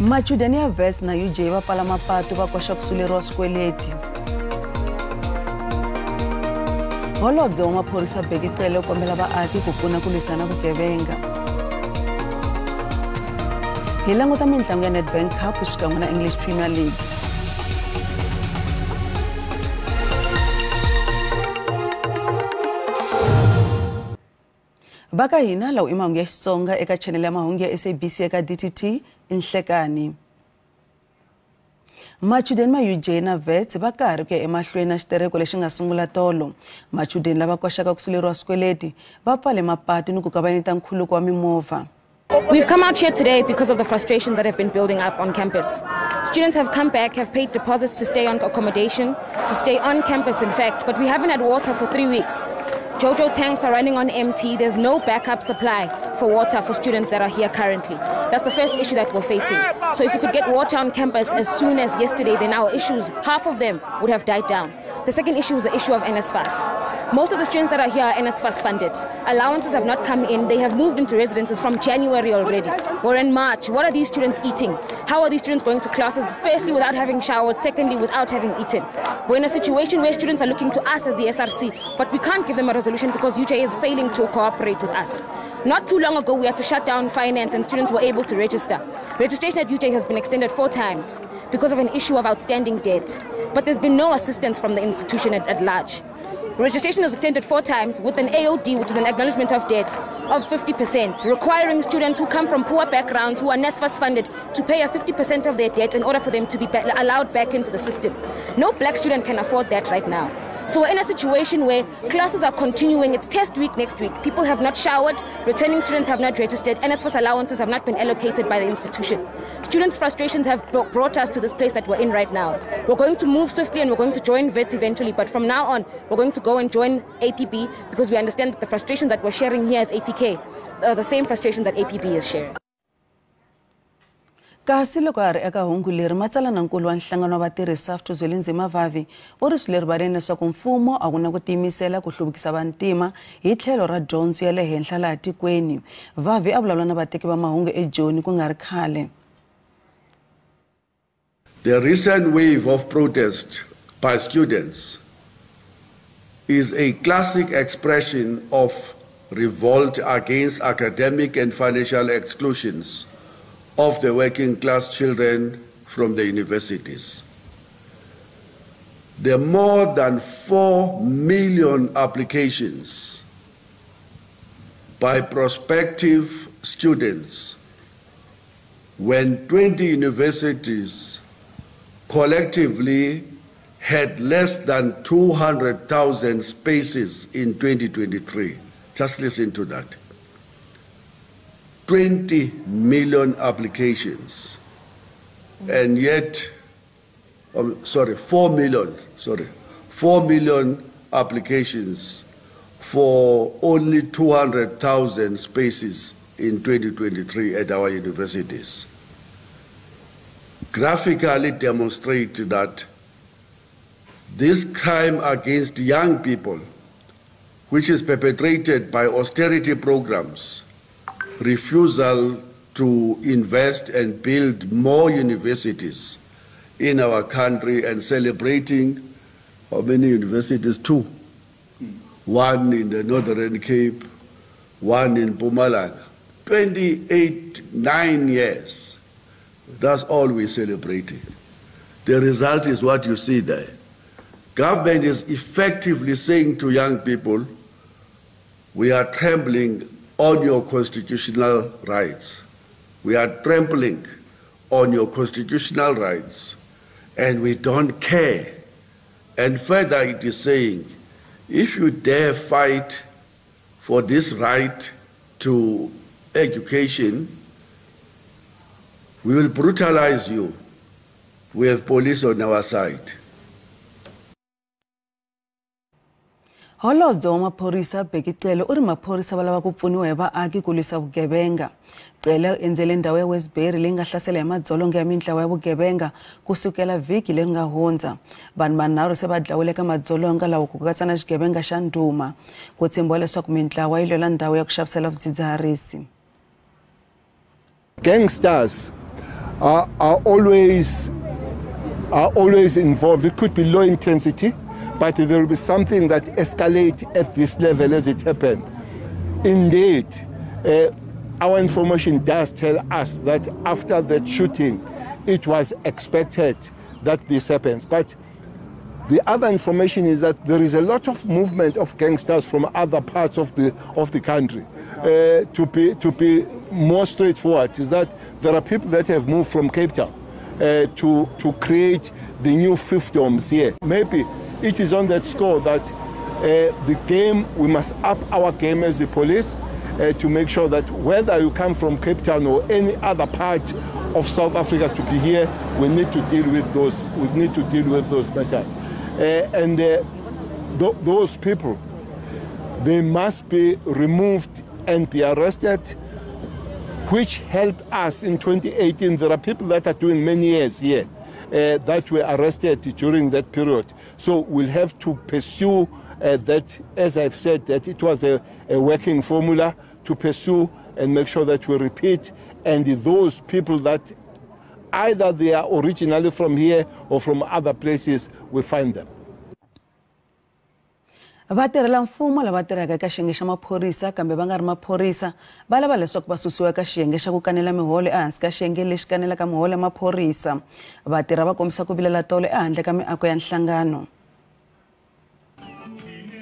machudeni ya ves na uj va pfala mapatu va koxa ku suleriwa swikweleti. Holobye wa maphorisa beki cele u kombela vaaki ku pfuna ku lwisana vugevenga. Hi languta mitlangu ya netbank cup xikan'we na english premier league hina eka ya sabc eka dtt ma vets emahlweni xitereko lexi nga sungula tolo lava swikweleti va pfale mapatu ni ku kavanyeta nkhuluko wa mimovha We've come out here today because of the frustrations that have been building up on campus. Students have come back, have paid deposits to stay on accommodation, to stay on campus, in fact, but we haven't had water for three weeks. Jojo tanks are running on empty. There's no backup supply for water for students that are here currently. That's the first issue that we're facing. So if we could get water on campus as soon as yesterday, then our issues, half of them would have died down. The second issue is the issue of NSFAS. Most of the students that are here are NSFAS funded. Allowances have not come in. They have moved into residences from January already. We're in March. What are these students eating? How are these students going to classes? Firstly, without having showered. Secondly, without having eaten. We're in a situation where students are looking to us as the SRC, but we can't give them a resolution because UJ is failing to cooperate with us. Not too long ago, we had to shut down finance and students were able to register. Registration at UJ has been extended four times because of an issue of outstanding debt. But there's been no assistance from the institution at, at large. Registration was extended four times with an AOD, which is an acknowledgement of debt, of 50%, requiring students who come from poor backgrounds, who are NSFAS funded, to pay a 50% of their debt in order for them to be allowed back into the system. No black student can afford that right now. So we're in a situation where classes are continuing. It's test week next week. People have not showered, returning students have not registered, NSFAS allowances have not been allocated by the institution. Students' frustrations have bro- brought us to this place that we're in right now. We're going to move swiftly and we're going to join Wits eventually, but from now on, we're going to go and join APB because we understand that the frustrations that we're sharing here as APK are the same frustrations that APB is sharing. Kasi loko a ri eka hungu leri matsalanankulu wa nhlangano wa vatirhi safto zwelinzima vavi u ri swi le rivaleni leswaku mfumo a ku na ku tiyimisela ku hluvukisa vantima hi tlhelo ra dyondzo ya le henhla laha tikweni. Vavi a vulavula na vateki va mahungu ejoni ku nga ri khale. The recent wave of protest by students is a classic expression of revolt against academic and financial exclusions of the working class children from the universities. The more than 4 million applications by prospective students when 20 universities collectively had less than 200,000 spaces in 2023. Just listen to that. 20 million applications, and yet, um, sorry, 4 million, sorry, 4 million applications for only 200,000 spaces in 2023 at our universities. Graphically demonstrate that this crime against young people, which is perpetrated by austerity programs, refusal to invest and build more universities in our country and celebrating how many universities? Two. One in the Northern Cape, one in Mpumalanga. 28, nine years. That's all we're celebrating. The result is what you see there. Government is effectively saying to young people, we are trembling on your constitutional rights. We are trampling on your constitutional rights, and we don't care. And further, it is saying, if you dare fight for this right to education, we will brutalize you. We have police on our side. Holobye wa maphorisa beki cele u ri maphorisa va lava ku pfuniwa hi vaaki ku lwisa vugevenga. Cele u endzele ndhawu ya westbury leyi nga hlasela hi madzolonga ya mintlawa ya vugevenga kusukela vhiki leri nga hundza vanhu manharhu se va dlawile ka madzolonga lawa ku katsa na xigevenga xa ndhuma. Ku tshembiwa leswaku mintlawa yi lwela ndhawu ya ku xavisela swidzidziharisi gangsters are, are always are always involved. It could be low intensity, but there will be something that escalates at this level as it happened. Indeed, uh, our information does tell us that after that shooting, it was expected that this happens. But the other information is that there is a lot of movement of gangsters from other parts of the of the country. Uh, to be to be more straightforward, is that there are people that have moved from Cape Town uh, to to create the new fiefdoms here. Maybe it is on that score that uh, the game we must up our game as the police uh, to make sure that whether you come from Cape Town or any other part of South Africa to be here, we need to deal with those. We need to deal with those matters, uh, and uh, th- those people, they must be removed and be arrested. Which helped us in 2018. There are people that are doing many years here uh, that were arrested during that period. So we'll have to pursue uh, that, as I've said, that it was a, a working formula to pursue and make sure that we repeat. And those people that either they are originally from here or from other places, we find them. Vatirhela mfumo lava tirhaka eka xiyenge xa maphorisa kambe va nga ri maphorisa va lava leswaku va susiwa eka xiyenge xa ku kanela miholo ehansi ka xiyenge lexi kanelaka miholo ya maphorisa. Vatirha va kombisa ku vilela tolo ehandle ka miako ya nhlangano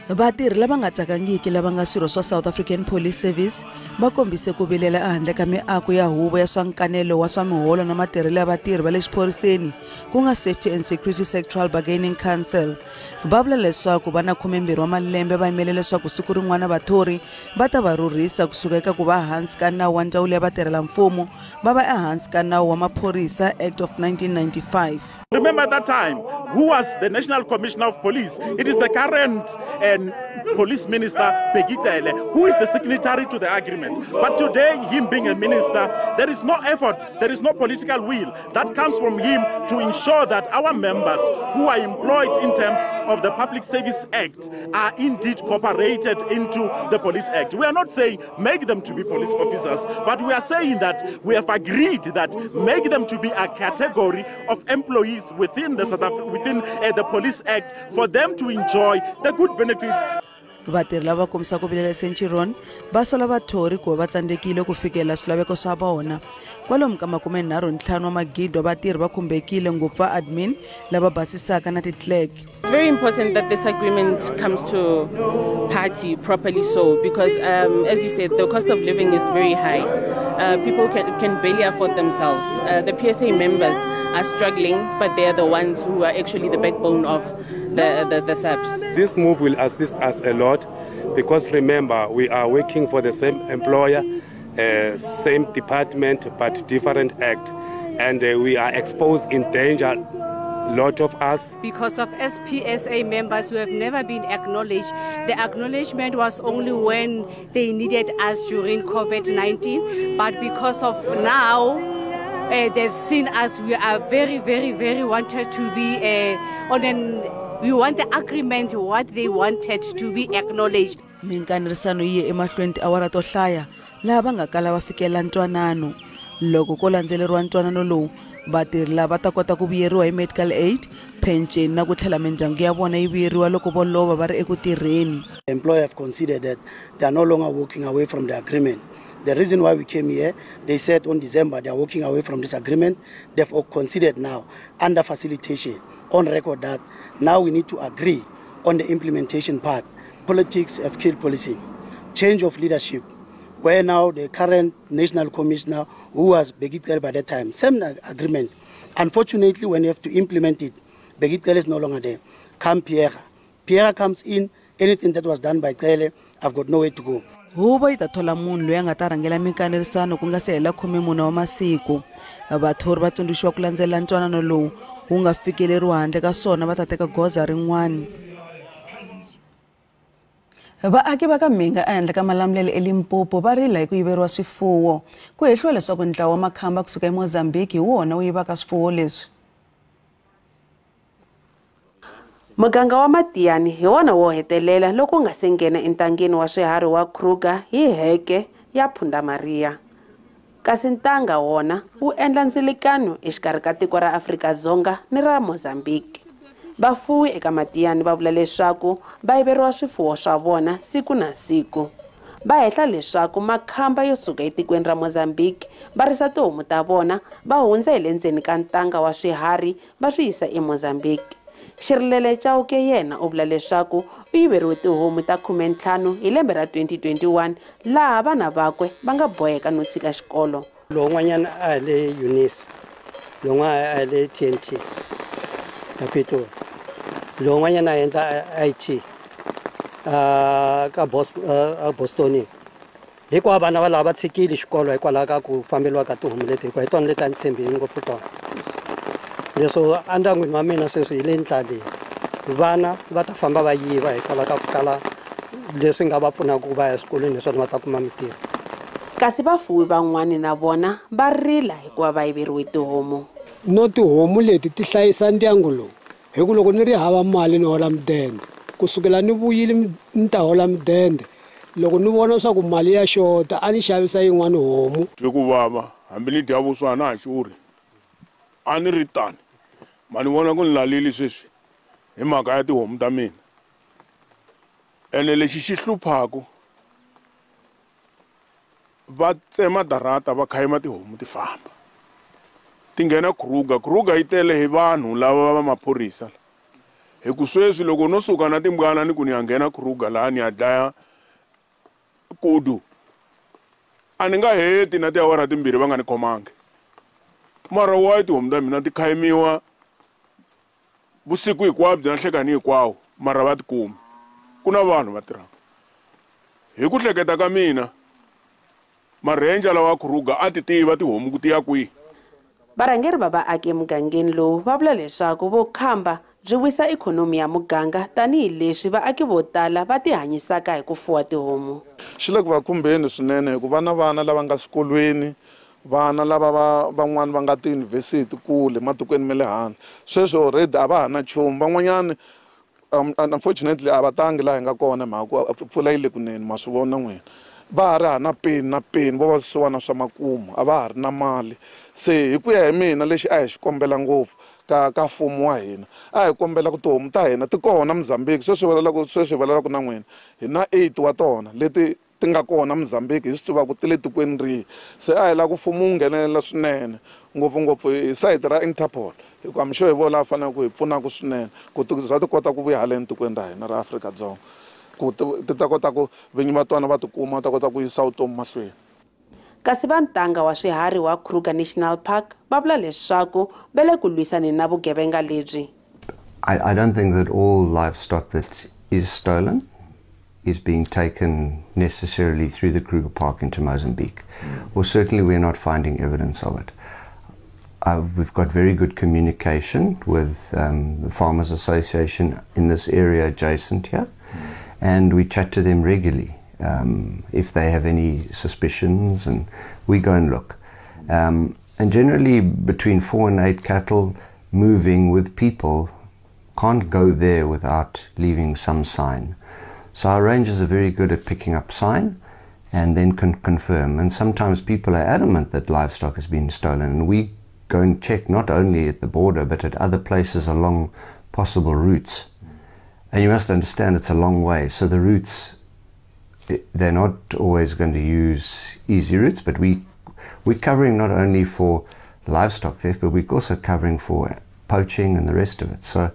vatirhi lava nga tsakangiki lava nga swirho swa south african police service va kombise ku vilela ehandle ka miako ya huvo ya swa nkanelo wa swa miholo na matirhelo ya vatirhi va le xiphoriseni ku nga safety and security sectoral bargaining council. Va vula leswaku va na khumembirhi wa malembe va yimele leswaku siku rin'wana vathori va ta va rhurhisa kusuka eka ku va hansi ka nawu wa ndzawulo ya vatirhela mfumo va va ehansi ka nawu wa maphorisa act of 1995 Remember that time, who was the National Commissioner of Police? It is the current um, Police Minister, Bheki Cele, who is the signatory to the agreement. But today, him being a minister, there is no effort, there is no political will that comes from him to ensure that our members who are employed in terms of the Public Service Act are indeed cooperated into the Police Act. We are not saying make them to be police officers, but we are saying that we have agreed that make them to be a category of employees within the within uh, the Police Act for them to enjoy the good benefits vatirhi lava va kombisa ku vilela centurion va sola vathori ku va va tsandzekile ku fikelela swilaveko swa vona kwalomu ka makumenharhu ntlhanu wa magidi wa vatirhi va khumbekile ngopfu va admin lava basisaka na ti-clerk It's very important that this agreement comes to party properly so because, um, as you said, the cost of living is very high. Uh, people can, can barely afford themselves. Uh, the PSA members are struggling, but they are the ones who are actually the backbone of the, the, the SAPS. This move will assist us a lot because remember, we are working for the same employer, uh, same department, but different act. And uh, we are exposed in danger, lot of us. because of SPSA members who have never been acknowledged. The acknowledgement was only when they needed us during COVID 19, but because of now, uh, they've seen us. We are very, very, very wanted to be uh, on an. We want the agreement what they wanted to be acknowledged. minkanerisano yi ye emahlweni tiawara to hlaya laha va nga kala va fikelela ntwanano loko ko landzeleriwa ntwanano lowu vatirhi lava ta kota ku vuyeriwa hi medical aid pension na ku tlhela mindyangu ya vona yi vuyeriwa loko vo lova va ri eku tirheni employer have considered that they are no longer walking away from the agreement. The reason why we came here, they said on December they are walking away from this agreement. They've all considered now, under facilitation, on record that now we need to agree on the implementation part. Politics have killed policy. Change of leadership, where now the current national commissioner, who was Begit by that time, same ag- agreement. Unfortunately, when you have to implement it, Begit is no longer there. Come Pierre. Pierre comes in, anything that was done by Cele, I've got nowhere to go. Huvo yi ta thola munhu loyi a nga ta rhangela minkanerisano ku nga se hela khumemune wa masiku vathori va tsundzuxiwa ku landzelela ntwanano lowu wu nga fikeleriwa handle ka swona va ta teka goza rin'wana vaaki va ka mhinga ehandle ka malamulelo elimpopo va rila hi ku yiveriwa swifuwo ku hehliwa leswaku ntlawa wa makhamba kusuka emozambique hi wona wu yivaka swifuwo leswi muganga wa matiyani hi wona wo hetelela loko nga se nghena entangeni wa swiharhi wa kruger hi heke ya phundamariya kasi ntanga wona wu endla ndzilikano exikarhi ka tiko ra afrika-dzonga ni ra mozambique vafuwi eka matiyani va vula leswaku va yiveriwa swifuwo swa vona siku na siku. Va hehla leswaku makhamba yo suka etikweni ra mozambique va risa tihomu ta vona va hundza hi le ndzeni ka ntanga wa swiharhi va swi yisa emozambique. Xirilele chauke yena u vula leswaku u yiveriwe tihomu ta 15 hi lembe ra 2021 laha vana vakwe va nga boheka no tshika xikolo. Lowun'wanyana a hi le unisa lowun'wana a hi le tnt ya pitori. Lowun'wanyana a endla it ah, ka Bos- a bostoni hinkwavo vana va lava va tshikile xikolo hikwalaho ka ku fambeliwa ka tihomu leti hikuva hi tona leti a ni tshembhi ngopfu tona. Leswo endyangwini wa mina sweswi hi le ndlaleni vana va ta famba va yiva hikwalaho ka ku kala. Leswi nga va pfunaka ku va ya eswikolweni leswaku va ta kuma mintirho kasi vafuwi van'wani na vona va rila hikuva va yiveriwe tihomu. No tihomu leti ti hlayisa ndyangu lowu. Hi ku loko ni ri hava mali ni hola mudende kusukela ni vuyile ni ta hola mudende loko ni vona swa ku mali ya xota a ni xavisa yin'wani homu. Twe ku vava hambi ni dya vuswa na ha xurhi a ni ri tani. Ma ni vona ku ni lalile sweswi hi mhaka ya tihomu ta mina ene lexi xi hluphaku va tsema darata va khayima tihomu ti famba ti nghena kruga kruga yi tele hi vanhu lava va maphorisa hi ku sweswi loko no suka na timbwana ni ku ni ya nghena kruga laha ni ya dlaya kudu. A ni nga heti na tiawara timbirhi va nga ni khomangi mara wa tihomu ta mina ti khayimiwa vusiku hinkwabyo na nhlekani hinkwawo mara va tikuma ku na vanhu va tirhaka. Hi ku hleketa ka mina marenja lawa khuruga a ti tiva tihomu ku ti ya kwihi. Varhangeri va vaaki emugangeni lowu va vula leswaku vukhamba byi wisa ikhonomi ya muganga tanihileswi vaaki vo tala va tihanyisaka hi ku fuwa tihomu. Swi le ku va khumbeni swinene hikuva na vana lava nga swikolweni vana lava va van'wani va nga tiyunivhesiti kule matikweni ma le handle. Sweswi already a va ha na nchumu. Van'wanyani um, unfortunately a va tangi laha hi nga kona mhaka ku mpfula yi le kunene ma swi vona n'wina. Va ha ri ha na peni na peni vo va swisiwana swa makumu a va ha ri na mali. Se hi ku ya hi mina lexi a hi xi kombela ngopfu ka ka mfumo wa hina. A hi kombela ku tihomu ta hina ti kona mozambique sweswi vulelaku sweswi hi vulelaku na n'wina. Hi na eight wa tona leti ti nga kona mozambique hi swi tivaka ti le tikweni rihi se a hi lava ku mfumo wu nghenelela swinene ngopfungopfu hi sayiti ra interpol. Hikuva mixo hi vo lava faneleke ku hi pfunaka swinene ku za ti kota ku vuya haleni tikweni ra hina ra afrika-dzonga. Ku ti ti ta kota ku vinyi va tona va tikuma ta kota ku yisa vutomi mahlweni. Kasi va ntanga wa swiharhi wa kruger national park va vula leswaku va le ku lwisaneni na vugevenga lebyi. I, I don't think that all livestock that is stolen is being taken necessarily through the Kruger Park into Mozambique. Well, certainly we're not finding evidence of it. Uh, we've got very good communication with um, the Farmers Association in this area adjacent here, and we chat to them regularly um, if they have any suspicions, and we go and look. Um, and generally, between four and eight cattle moving with people can't go there without leaving some sign. So our rangers are very good at picking up sign and then can confirm. And sometimes people are adamant that livestock has been stolen, and we go and check not only at the border but at other places along possible routes. And you must understand it's a long way, so the routes eh, they're not always going to use easy routes, but we we're covering not only for livestock theft, but we're also covering for poaching and the rest of it. So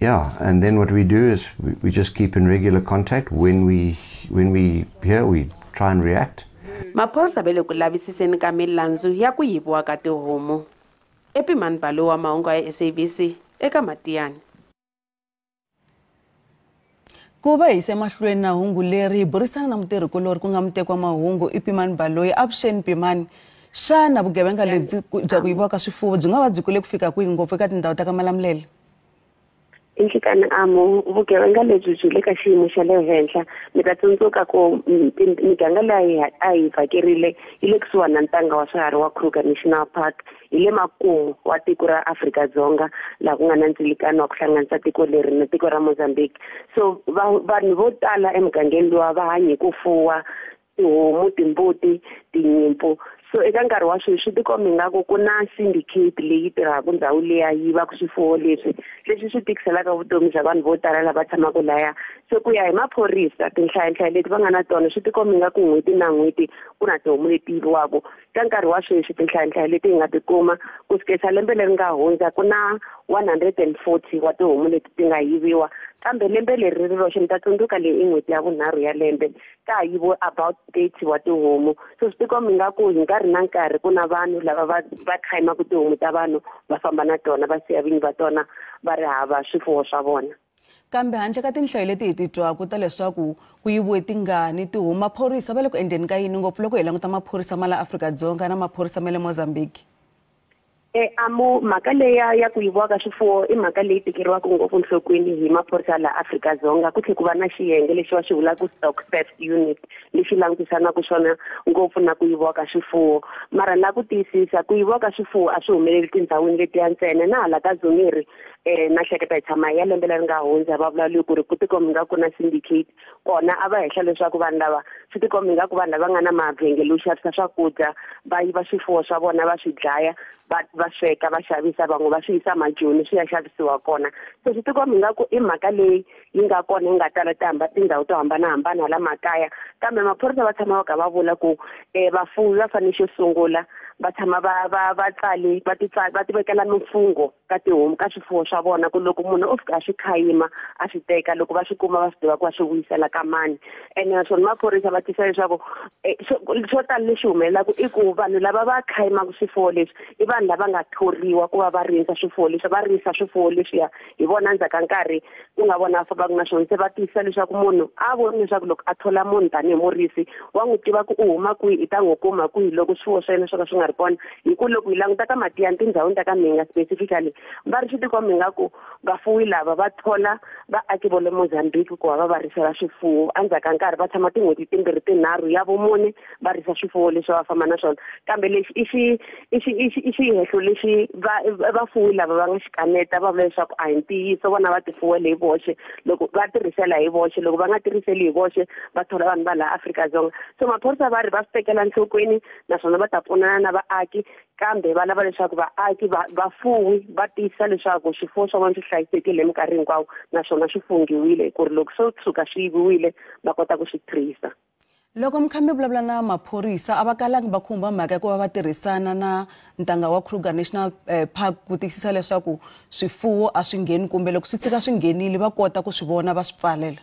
yeah, and then what we do is we, we just keep in regular contact. When we when we hear, we try and react. maphorisa va le ku lavisiseni ka milandzu ya ku yiviwa ka tihomu epimani balo wa mahungu ya sabc eka matiyani ku va hi se mahlweni na hungu leri hi burisana na mutirhikulori ku nga mutekwa mahungu i pimani baloyi avuxeni pimani xana vugevenga lebyi ku- bya ku yiviwa ka swifuwo byi nga va byi kule ku fika kwihi ngopfu eka tindhawu ta ka malamulele nhlikani amo vugevenga lebyi byi le ka xiyimo xa le henhla. Mi ta tsundzuka ku mm, miganga leyi a hi vhakerile yi le kusuhani na ntanga wa swiharhi wa kruger national park hi le makumu wa tiko ra afrika-dzonga laha ku nga na ndzilikano wa ku hlanganisa tiko leri na tiko ra mozambique. So va- vanhu vo tala emugangeni luwa va hanye hi ku fuwa tihomu timbuti tinyimpfu so eka nkarhi wa sweswi swi tikomba ingaku ku na syndicate leyi tirhaka ndhawu liya yi va swifuwo leswi. Leswi swi tikiselaka vutomi bya vanhu vo tala lava tshamaka laya. So ku ya hi maphorisa tinhlayanhlaya leti va nga na tona swi tikomba ingaku n'hweti na n'hweti ku na tihomu leti yiviwaka. Ka nkarhi wa sweswi tinhlayanhlaya leti hi nga tikuma ku sukisa lembe leri nga hundza ku na one hundred and forty wa tihomu leti ti nga yiviwa. Kambe lembe leri ri roxe mi ta tsundzuka leyi i n'hweti ya vunharhu ya lembe. Ka ha yiviwe about thirty wa tihomu. So swi tikomba ingaku hi nkarhi na nkarhi ku na vanhu lava va va khaimaka tihomu ta vanhu va famba na tona va siya vinyi va tona va ri hava swifuwo swa vona. Kambe handle ka tinhlayo leti hi ti twaka ta leswaku ku yiviwe tingani tihomu maphorisa va le ku endleni ka yini ngopfu loko hi languta maphorisa ma la afrika-dzonga na maphorisa ma le mozambique amu mhaka leya ya ku yiviwa ka swifuwo i mhaka leyi tekeriwaka ngopfu nhlokweni hi maphorisa la Afrika-Dzonga ku tlhe ku va na xiyenge lexi va xi vulaka stock theft unit lexi langutisanaka swona ngopfu na ku yiviwa ka swifuwo. Mara na ku tiyisisa ku yiviwa ka swifuwo a swi humeleli tindhawini letiya ntsena na hala ka dzumiri um na hleketa hi tshama ya lembe leri nga hundza va vulavuli ku ri ku tikomba ingaku na syndicate. Kona a va hehla leswaku vanhu lava swi tikomba ingaku vanhu lava nga na mavhengele yo xavisa swakudya va yiva swifuwo swa vona va swi dlaya va va sweka va xavisa van'we va swi yisa majoni swi ya xavisiwa kona swi tikomba ingaku i mhaka leyi yi nga kona yi nga tala tihamba tindhawu to hambanahambana hala makaya kambe maphorisa va tshama va kha va vula ku um vafuwi va fanele xo sungula va tshama va va va tsali va ti va ti vekela mimfungo ka tihomu ka swifuwo swa vona ku loko munhu o fika a swi khayima a swi teka loko va swi kuma va swi tiva ku va swi vuyisela ka mani. Ene naswona maphorisa va tisa leswaku swo tala lexi humelelaku i ku vanhu lava va khayimaka swifuwo leswi i vanhu lava nga thoriwa ku va va rindza swifuwo leswi va risa swifuwo leswiya hi vona. Ndzhaku ka nkarhi ku nga vona va fambaka na swona se va tiyisisa leswaku munhu a voni leswaku loko a thola munhu tanihi murisi wa n'wi tiva ku u huma kwihi i ta n'wi kuma kwihi loko swifuwo swa yena swo ka swi nga ri kona hi ku loko hi languta ka matiyani tindhawini ta ka minga specifically. Va ri swi tikomba ingaku vafuwi lava va thola vaaki va le mozambique ku va va va risela swifuwo. Endzhaku ka nkarhi va tshama tin'hweti timbirhi tinharhu ya vumune va risa swifuwo leswi va famba na swona. Kambe lexi i xi i xi i xi i xihehlo lexi vafuwi lava va nga xi kaneta va vula leswaku a hi ntiyiso vona va tifuwele hi voxe loko va tirhisela hi voxe loko va nga tirhiseli hi voxe va thola vanhu va laha afrika-dzonga so maphorisa va ri va swi tekela nhlokweni naswona va ta pfunana na vaaki kambe va lava leswaku vaaki vafuwi va tiyisisa leswaku swifuwo swa vona swi hlayisekile hi minkarhi hinkwawo naswona swi funghiwile ku ri loko swo tshuka swi yiviwile va kota ku swi tirhisa loko mi kha mi vulavula na maphorisa a va kalangi va khumba mhaka ya ku va va tirhisana na ntanga wa kruger national park ku tiyisisa leswaku swifuwo a swi ngheni kumbe loko swi tshika swi nghenile va kota ku swi vona va swi pfalela?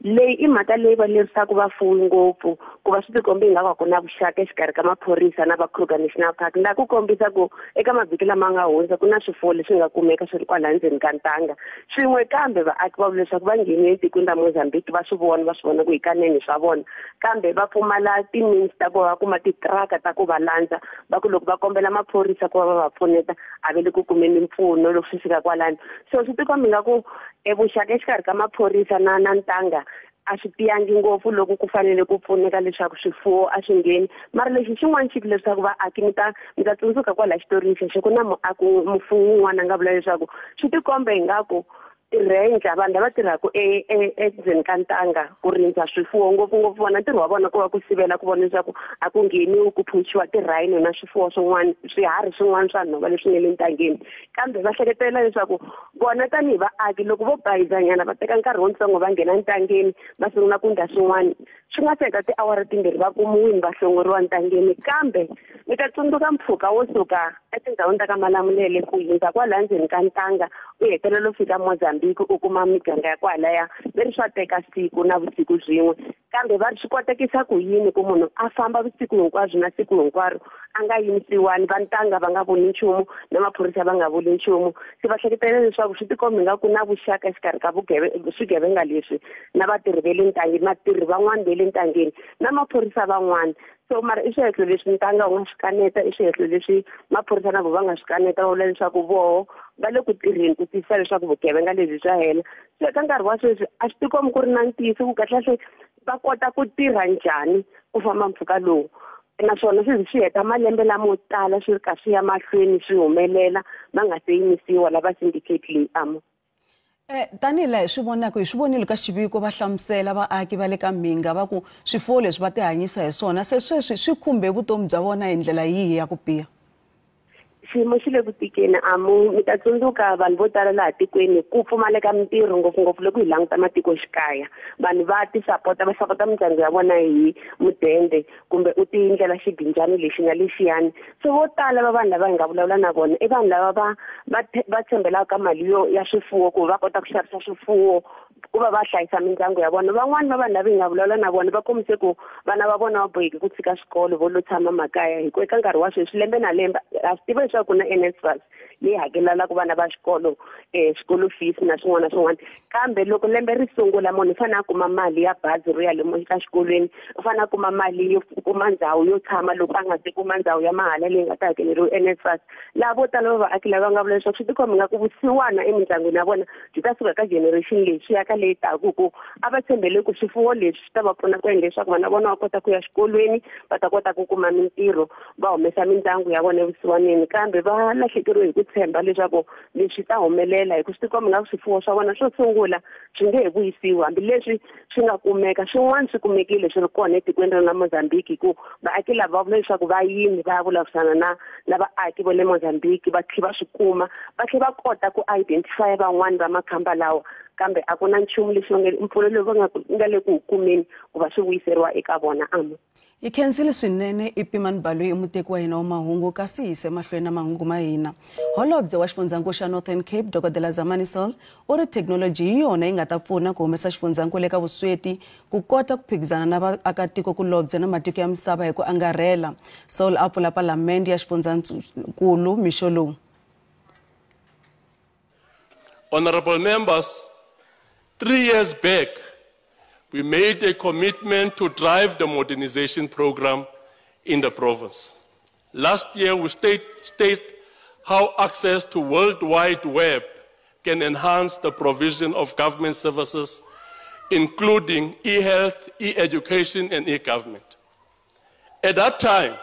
Leyi i mhaka leyi va lerisaka vafuwi ngopfu. Ku va swi tikombi hi nga va ku na vuxaka exikarhi ka maphorisa na va kruger national park. Na ku kombisa ku eka mavhiki lama nga hundza ku na swifuwo leswi nga kumeka swi ri kwala ndzeni ka ntanga. Swin'we kambe vaaki va vula leswaku va nghene etikweni ra mozambique va swi vona va swi vona ku hikanene swa vona. Kambe va pfumala timins ta ku va kuma titiraka ta ku va landza va ku loko va kombela maphorisa ku va va va pfuneta a ve le ku kumeni mpfuno loko swi fika kwalano. So swi tikombi nga ku evuxaka exikarhi ka maphorisa na na ntanga a swi tiyangi ngopfu loko ku fanele ku pfuneka leswaku swifuwo a swi ngheni. Mara lexi xin'wana xi leswaku vaaki mi ta mi ta tsundzuka kwala xitorini xexo ku na muaki mufumi wun'wana a nga vula leswaku swi tikomba ingaku ti-ranger vanhu lava tirhaka endzeni ka ntanga ku rindza swifuwo ngopfungopfu vona ntirho wa vona ku va ku sivela ku vona leswaku a ku ngheniwi ku phuchiwa tirhayini na swifuwo swin'wana swiharhi swin'wana swa nhova leswi nga le ntangeni. Kambe va hleketela leswaku vona tanihi vaaki loko vo bayizanyana va teka nkarhi wontsongo va nghena ntangeni va sungula ku ndla swin'wana swi nga teka tiawara timbirhi va kumiwini va hlongoriwa ntangeni. Kambe mi ta tsundzuka mpfhuka wo suka etindhawini ta ka malamulele ku hundza kwala ndzeni ka ntanga u hetelela fika mozambique u kuma miganga ya kwalaya ve ri swa teka siku na vusiku byin'we. Kambe va swi kotekisa ku yini ku munhu a famba vusiku hinkwabyo na siku hinkwaro? A nga yimisiwani? Va ntanga va nga voni nchumu na maphorisa va nga vuli nchumu. Se va hleketela leswaku swi tikombi nga ku na vuxaka exikarhi ka swigevenga leswi na vatirhi ve le ntangeni vatirhi van'wani ve le ntangeni na maphorisa van'wana so mara i swihehlo leswi ntanga u nga swi kaneta i swihehlo leswi maphorisa na vo va nga swi kaneta vula leswaku voho va le ku tirheni ku tiyisisa leswaku vugevenga lebyi bya hela. So eka nkarhi wa sweswi a swi tikombi ku ri na ntiyiso ku kahlekahle va kota ku tirha njhani ku famba mpfhuka lowu. Naswona swi swi heta malembe lamo tala swi ri ka swi ya mahlweni swi humelela va nga se yimisiwa lava syndicate leyi amo. Eh tanihi laha hi swi vonaka hi swi vonile ka xiviko va hlamusela vaaki va le ka minga va ku swifuwo leswi va tihanyisa hi swona se sweswi swi khumbe vutomi bya vona hi ndlela yihi ya ku biha? Xiyimo xi le ku tikeni amu mi ta tsundzuka vanhu vo tala laha tikweni ku pfumaleka mintirho ngopfungopfu loko hi languta matikoxikaya. Vanhu va tisapota va sapota mindyangu ya vona hi mudende kumbe u tiyindlela xibinjani lexi nga lexiyani. So vo tala va vanhu lava hi nga vulavula na vona i vanhu lava va va va tshembelaka ka mali yo ya swifuwo ku va kota ku xavisa swifuwo ku va va hlayisa mindyangu ya vona van'wani va vanhu lava hi nga vulavula na vona va kombise ku vana va vona va boheki ku tshika swikolo vo lo tshama makaya hi ku eka nkarhi wa sweswi lembe na lembe ha swi tiva leswaku ku na NSFAS leyi hakelelaka vana va xikolo um swikolo fees na swin'wana na swin'wana kambe loko lembe ri sungula munhu i fanele a kuma mali ya bazi ro ya lomu eka xikolweni u fanele a kuma mali yo kuma ndhawu yo tshama loko a nga se kuma ndhawu ya mahala leyi nga ta hakeleriwa NSFAS laha vo tala va vaaki lava nga vula leswaku swi tikombi nga ku vusiwana emindyangwini ya vona byi ta suka ka generation leyi swi ya ka leyi taku ku a va tshembele ku swifuwo leswi swi ta va pfuna ku endla leswaku vana vona va kota ku ya xikolweni va ta kota ku kuma mintirho va humesa mindyangu ya vona evusiwaneni kambe va lahlekeriwe hi ku tshemba leswaku leswi ta humelela hi ku swi tikombi nga ku swifuwo swa vona swo sungula swi nge he vuyisiwi hambileswi swi nga kumeka swin'wana swi kumekile swi ri kona etikweni ra mozambique hi ku vaaki lava va vula leswaku va yini va ya vulavurisana na na vaaki va le mozambique va tlhela va swi kuma va tlhela va kota ku identify van'wani va makhamba lawa. Kambe a ku na nchumu lexi va nge mpfuno lowu va nga nga le ku wu kumeni ku va swi vuyiseriwa eka vona ama hi khensile swinene i pimani baloyi i muteki wa hina wa mahungu kasi hi yise mahlweni na mahungu ma hina. Holobye wa xifundzhanku xa northern cape dokodela zamani sol u ri thekinoloji hi yona yi nga ta pfuna ku humesa xifundzankulu eka vusweti ku kota ku phikizana na vaakatiko kulobye na matiko ya misava hi ku angarhela. Sol a pfula palamende ya xifundzhankulu mixo lowu. Honorable members, three years back, we made a commitment to drive the modernization program in the province. Last year, we state, state how access to World Wide Web can enhance the provision of government services, including e-health, e-education, and e-government. At that time,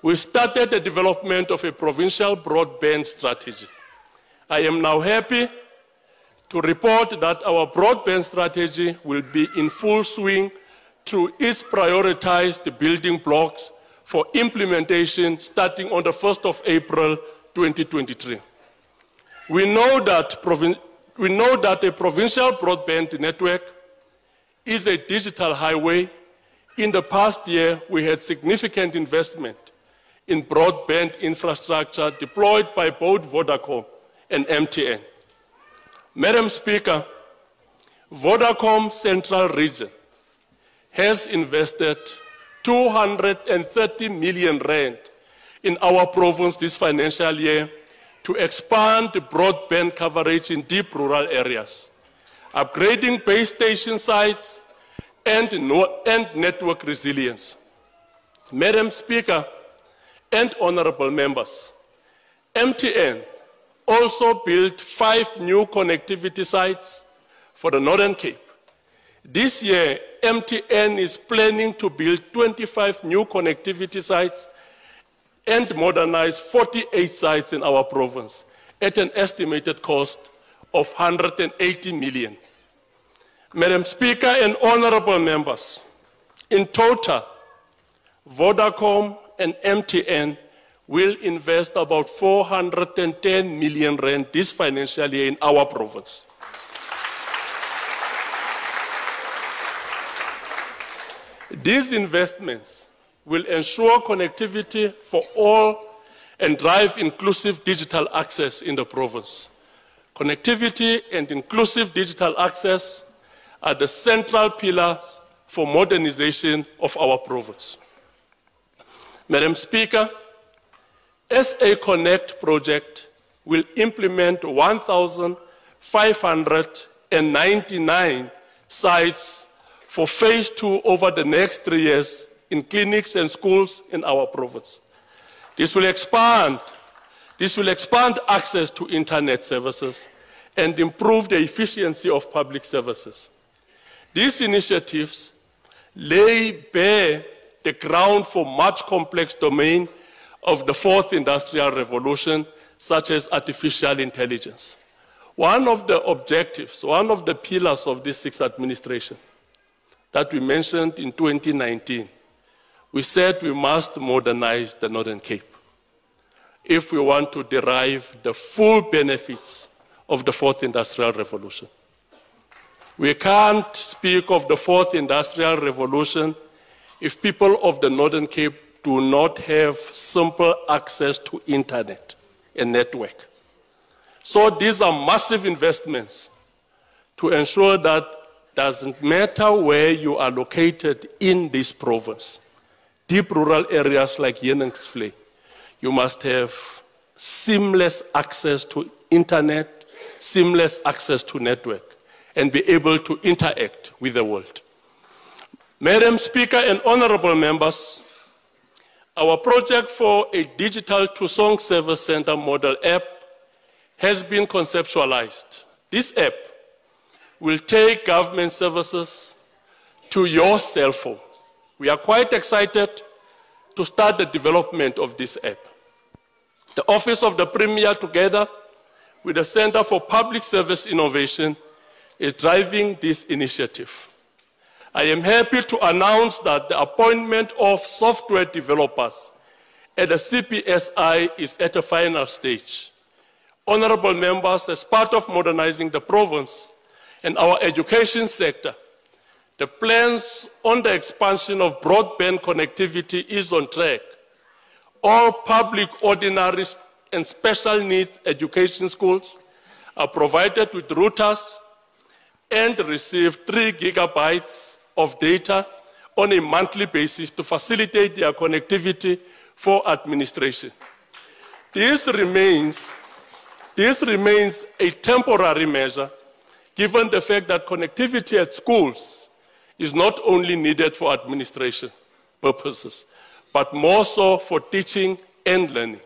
we started the development of a provincial broadband strategy. I am now happy to report that our broadband strategy will be in full swing through its prioritized building blocks for implementation starting on the 1st of April 2023. We know that, we know that a provincial broadband network is a digital highway. In the past year, we had significant investment in broadband infrastructure deployed by both Vodacom and MTN. Madam Speaker, Vodacom Central Region has invested 230 million rand in our province this financial year to expand the broadband coverage in deep rural areas, upgrading base station sites and, no- and network resilience. Madam Speaker and honorable members, MTN also built five new connectivity sites for the Northern Cape. This year, MTN is planning to build 25 new connectivity sites and modernize 48 sites in our province at an estimated cost of 180 million. Madam Speaker and honorable members, in total, Vodacom and MTN will invest about 410 million rand this financial year in our province. These investments will ensure connectivity for all and drive inclusive digital access in the province. Connectivity and inclusive digital access are the central pillars for modernization of our province. Madam Speaker, SA Connect project will implement 1,599 sites for phase two over the next three years in clinics and schools in our province. This will expand, this will expand access to internet services and improve the efficiency of public services. These initiatives lay bare the ground for much complex domain of the fourth industrial revolution, such as artificial intelligence. One of the objectives, one of the pillars of this sixth administration that we mentioned in 2019, we said we must modernize the Northern Cape if we want to derive the full benefits of the fourth industrial revolution. We can't speak of the fourth industrial revolution if people of the Northern Cape do not have simple access to internet and network. So these are massive investments to ensure that doesn't matter where you are located in this province, deep rural areas like Yenensvlei, you must have seamless access to internet, seamless access to network, and be able to interact with the world. Madam Speaker and honorable members, our project for a digital Thusong Service Center model app has been conceptualized. This app will take government services to your cell phone. We are quite excited to start the development of this app. The Office of the Premier, together with the Center for Public Service Innovation, is driving this initiative. I am happy to announce that the appointment of software developers at the CPSI is at a final stage. Honorable members, as part of modernizing the province and our education sector, the plans on the expansion of broadband connectivity is on track. All public, ordinary, and special needs education schools are provided with routers and receive three gigabytes of data on a monthly basis to facilitate their connectivity for administration. This remains, this remains a temporary measure given the fact that connectivity at schools is not only needed for administration purposes, but more so for teaching and learning.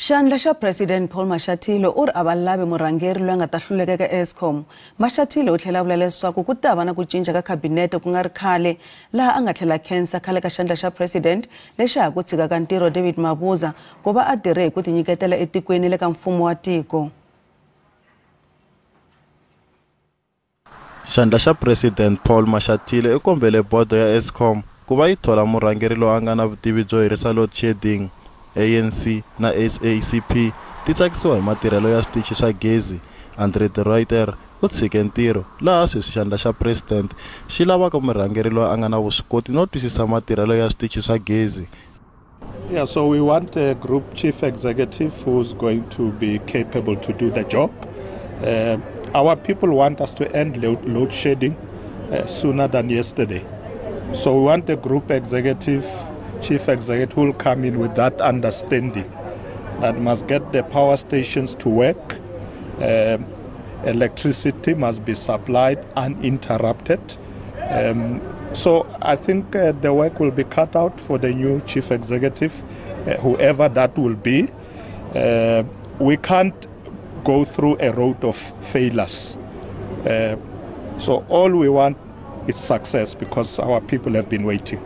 Xandla xa president paul mashatile u ri a va lavi murhangeri loyi a nga ta hluleka eka escom mashatile u tlhela a vula leswaku ku ta va na ku cinca ka khabinete ku nga ri khale. Laha a nga tlhela khensa khale ka xandla xa president lexi ha ku tshika ka ntirho david mabuza ku va a tirhe hi ku tinyiketela etikweni le ka mfumo wa tiko. Xandla xa president paul mashatile u kombele bodo ya escom ku va yi thola murhangeri loyi a nga na vutivi byo herisa load shedding ANC na SACP ti tsakisiwa hi matirhelo ya switichi swa gezi andre de ruyter u tshike ntirho laha sweswi xandla xa president xi lavaka murhangeri loyi a nga na vuswikoti no twisisa matirhelo ya switichi swa gezi Yeah, so we want a group chief executive who's going to be capable to do the job. Uh, our people want us to end load, load shedding uh, sooner than yesterday. So we want a group executive chief executive will come in with that understanding that must get the power stations to work. Um, electricity must be supplied uninterrupted. Um, so I think uh, the work will be cut out for the new chief executive, uh, whoever that will be. Uh, we can't go through a road of failures. Uh, so all we want is success because our people have been waiting.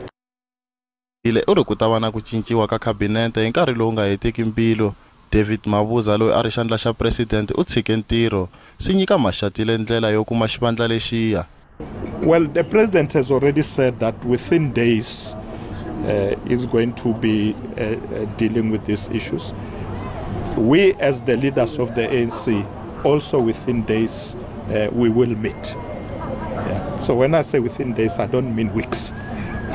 Ile u ri ku ta va na ku cinciwa ka khabinete hi nkarhi lowu nga heteki mbilu david mabuza loyi a ri xandla xa presidente u tshike ntirho swi nyika maxatile ndlela yo kuma xivandla lexiya Well, the president has already said that within days uh, is going to be uh, uh, dealing with these issues. We, as the leaders of the ANC, also within days uh, we will meet. Yeah. So when I say within days, I don't mean weeks.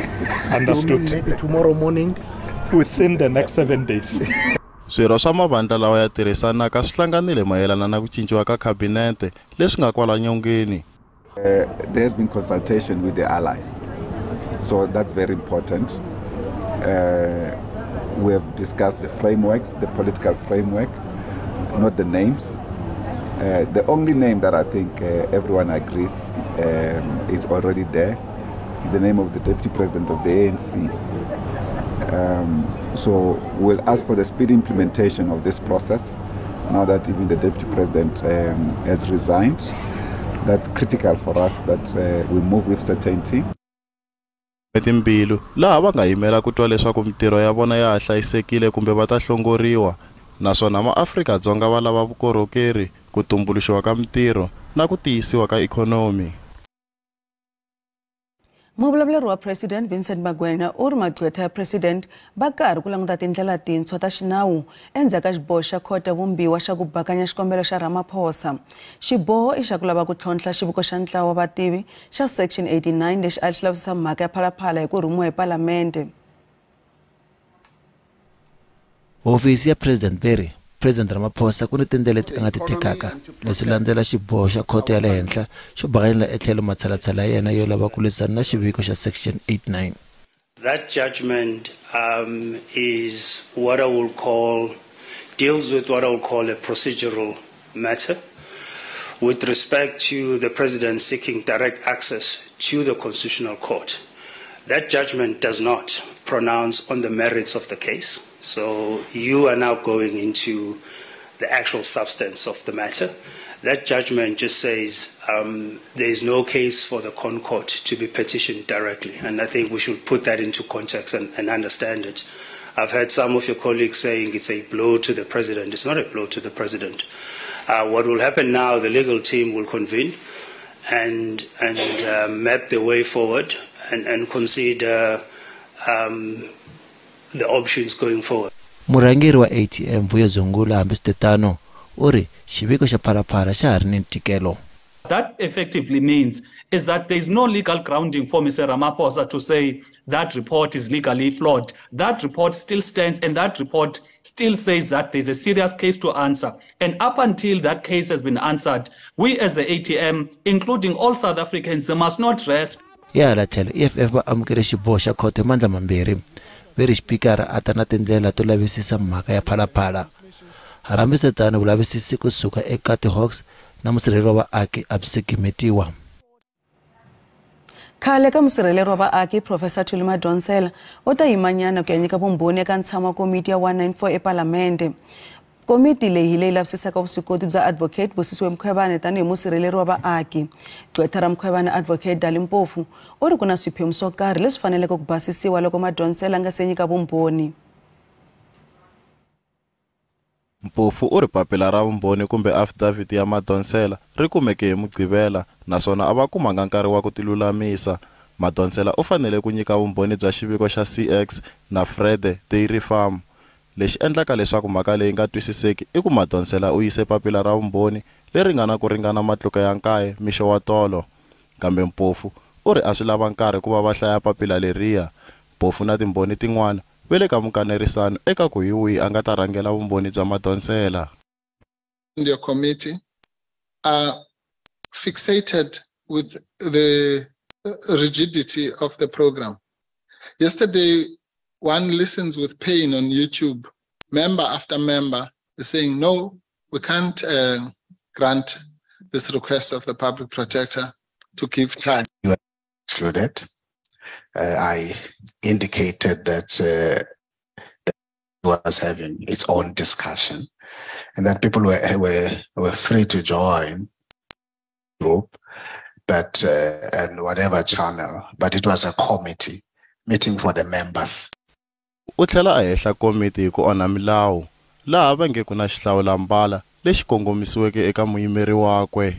Understood? maybe tomorrow morning? Within the next seven days. swirho swa mavandla lawa ya tirhisanaka swi hlanganile mayelana na ku cinciwa ka khabinete leswi nga kwala nyongeni Uh, there has been consultation with the allies, so that's very important. Uh, we have discussed the frameworks, the political framework, not the names. Uh, the only name that I think uh, everyone agrees um, is already there is the name of the deputy president of the ANC. Um, so we'll ask for the speedy implementation of this process now that even the deputy president um, has resigned. That's critical for us that uh, we move with certainty. timbilu laha va nga yimela ku twa leswaku mitirho ya vona ya ha hlayisekile kumbe va ta hlongoriwa naswona maafrika-dzonga va lava vukorhokeri ku tumbuluxiwa ka mitirho na ku tiyisiwa ka ikhonomi muvulavuleri wa president vincent magwenya u ri magqwetha ya president va karhi ku languta tindlela tintshwa ta xinawu endzhaku ka xiboho xa khoto ya vumbiwa xa ku bakanya xikombelo xa ramaphosa. Xiboho i xa ku lava ku tlhontlha xiviko xa ntlawa wa vativi xa section 89 lexi a xi lavisisa mhaka ya phalaphala hi ku rhumiwa hi palamende hofisi ya president berry president ramaphosa ku ni tindlela leti a nga ti tekaka leswi landzela xiboho xa khoto ya le henhla xo bakanyela etlhelo matshalatshala ya yena yo lava ku lwisana na xiviko xa section 89 That judgment um, is what I will call, deals with what I will call a procedural matter with respect to the president seeking direct access to the constitutional court. That judgment does not pronounce on the merits of the case. So you are now going into the actual substance of the matter. That judgment just says um, there is no case for the ConCourt to be petitioned directly. And I think we should put that into context and, and understand it. I've heard some of your colleagues saying it's a blow to the president. It's not a blow to the president. Uh, what will happen now, the legal team will convene and, and uh, map the way forward and, and consider um, the options going forward. murhangeri wa atm vuyo zungula hambi switetano u ri xiviko xa phalaphala xa ha ri ni ntikelo That effectively means is that there is no legal grounding for Mr. Ramaphosa to say that report is legally flawed. That report still stands and that report still says that there's a serious case to answer. And up until that case has been answered, we as the ATM, including all South Africans, they must not rest. hi hala tlhelo eff va amukele xiboho xa khoto hi mandla mambirhi ve xipikara a ta na tindlela to lavisisa mhaka ya phalaphala. Hambiswiritano vulavisisi kusuka eka tihawks na musirheleri wa vaaki a byi khale ka musirheleri wa vaaki profesa thulima donsela u ta yimanyana ku ya nyika vumbhoni eka ntshamo wa komiti ya 194 epalamende komiti leyi hi leyi lavisisaka vuswikoti bya advocate busisiwe mkhwevane tanihi musirheleri wa vaaki qweta ra mkhwevane advocate dali mpofu u ri ku na swiphemu swo karhi leswi faneleke ku basisiwa loko madonsela a nga se nyika vumbhoni. Mpofu u ri papila ra vumbhoni kumbe affidavit ya madonsela ri kumeke hi mugqivela naswona a va kumanga nkarhi wa ku tilulamisa madonsela u fanele ku nyika vumbhoni bya xiviko xa cx na frede dairy farm lexi endlaka leswaku mhaka leyi nga twisiseki i ku madonsela u yise papila ra vumbhoni leri nga na ku ringana matluka ya nkaye mixo wa tolo kambe mpofu u ri a swi lava nkarhi ku va va hlaya papila leriya mpofu na timbhoni tin'wana ve le ka mukanerisano eka ku hi wihi a nga ta rhangela vumbhoni bya madonsela your committee are fixated with the rigidity of the program. Yesterday, one listens with pain on YouTube, member after member is saying, no, we can't uh, grant this request of the public protector to give time. You excluded. Uh, I indicated that uh, that was having its own discussion and that people were, were, were free to join group, but uh, and whatever channel, but it was a committee meeting for the members. U tlhela a hehla komiti hi ku onha milawu laha va nge ku na xihlawulambala lexi kongomisiweke eka muyimeri wakwe.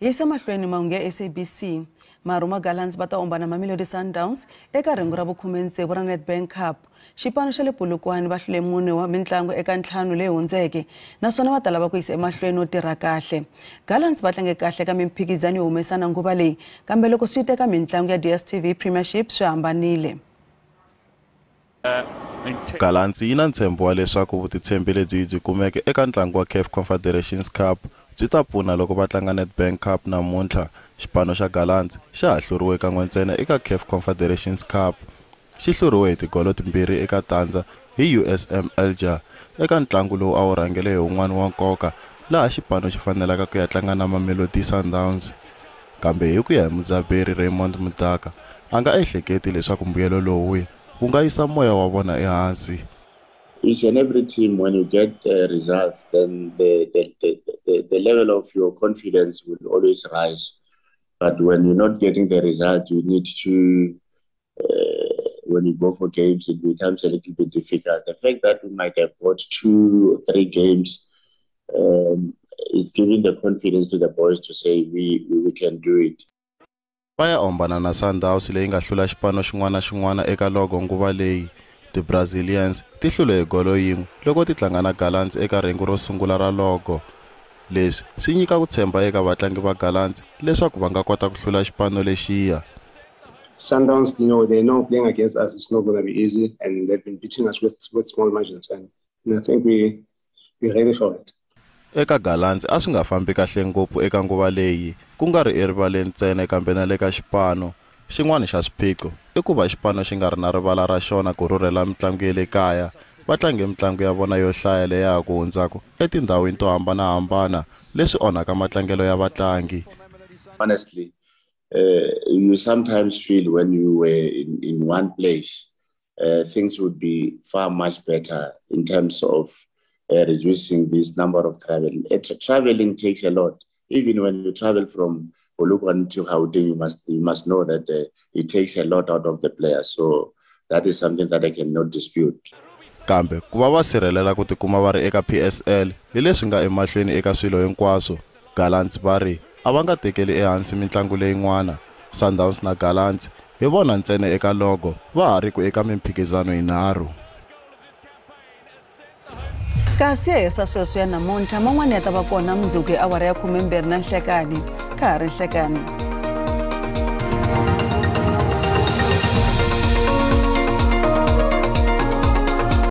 Yisa mahlweni mahungu ya sabc maruma gallants va ta ombana mamelodi sundowns eka rhengu ra vukhumetsevu ra nedbank cup. Xipano xa le polokwane va hlule mune wa mitlangu eka ntlhanu leyi hundzeke naswona va ta lava ku yisa emahlweni no tirha kahle. Gallants va tlange kahle ka mimphikizano yo humesana nguva leyi kambe loko swi teka mitlangu ya dstv premiership swi hambanile galansi yi na ntshembo wa leswaku vutitshembi lebyi byi kumeke eka ntlangu wa caf confederations cup byi ta pfuna loko va tlanga nedbank cup namuntlha. Xipano xa galansi xa ha hluriwe kan'we ntsena eka caf confederations cup. Xi hluriwe hi tigolo timbirhi eka tandza hi usm elger eka ntlangu lowu a wu rhangele hi wun'wana wa nkoka laha xipano xi fanelaka ku ya tlanga na mamelodi sundowns. Kambe hi ku ya hi mudzaberi raymond mudaka a nga ehleketi leswaku mbuyelo lowuya moya wa vona ehansi each and every team, when you get uh, results, then the, the, the, the, the level of your confidence will always rise. But when you're not getting the result, you need to uh, when you go for games, it becomes a little bit difficult. The fact that we might have got two, or three games um, is giving the confidence to the boys to say we, we can do it. Va ya ombana na sundowns leyi nga hlula xipano xin'wana na xin'wana eka logo nguva leyi. Ti-brazilians ti hlule hi golo yin'we loko ti tlanga na gallants eka rhengu ro sungula ra logo leswi swi nyika ku tshemba eka vatlangi va gallants leswaku va nga kota ku hlula xipano lexiya. Sundowns, you know, they know playing against us. Is not going to be easy, and they've been beating us with, with small margins, and, and I think we we're ready for it. Eka gallants a swi nga fambi kahle ngopfu eka nguva leyi. Ku nga ri erivaleni ntsena kambe na le ka xipano. Xin'wana xa swiphiqo i ku va xipano xi nga ri na rivala ra xona ku rhurhela mitlangu ya le kaya. Va tlange mitlangu ya vona yo hlaya leyi ya ha ku hundzaka etindhawini to hambanahambana leswi onhaka matlangelo ya vatlangi. Honestly, uh, you sometimes feel when you were in, in one place, uh, things would be far much better in terms of uh, reducing this number of travel. Tra- traveling takes a lot. Even when you travel from Polokwane to Gauteng, you must you must know that uh, it takes a lot out of the player. So that is something that I cannot dispute. kambe ku va va sirhelela ku tikuma va ri eka psl hi leswi nga emahlweni eka swilo hinkwaswo gallants va ri a va nga tekeli ehansi mitlangu leyin'wana sundowns na gallants hi vona ntsena eka logo va ha ri ku eka mimphikizano yinharhu kasi ya hisa sweswo ya namuntlha man'wani ya ta va kona mundzuku hi awara ya khumembirhi na nhlekani. Ka ha ri nhlekani